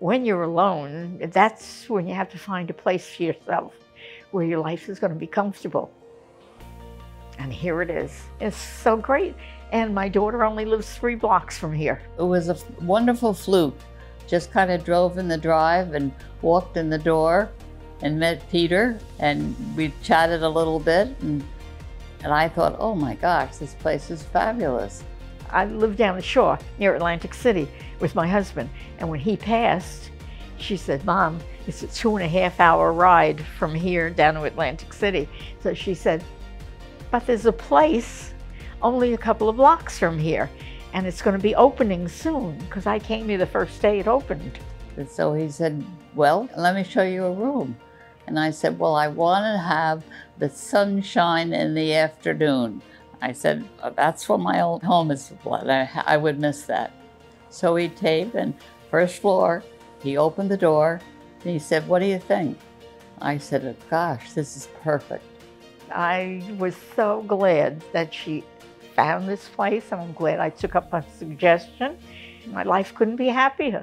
when you're alone, that's when you have to find a place for yourself where your life is going to be comfortable. And here it is. It's so great. And my daughter only lives three blocks from here. It was a wonderful fluke. Just kind of drove in the drive and walked in the door and met Peter and we chatted a little bit and, and I thought, oh my gosh, this place is fabulous. I lived down the shore near Atlantic City with my husband. And when he passed, she said, Mom, it's a two and a half hour ride from here down to Atlantic City. So she said, but there's a place only a couple of blocks from here and it's going to be opening soon because I came here the first day it opened. And so he said, well, let me show you a room. And I said, well, I want to have the sunshine in the afternoon. I said, that's what my old home is I, I would miss that. So he taped and first floor, he opened the door and he said, what do you think? I said, gosh, this is perfect. I was so glad that she found this place I'm glad I took up her suggestion. My life couldn't be happier.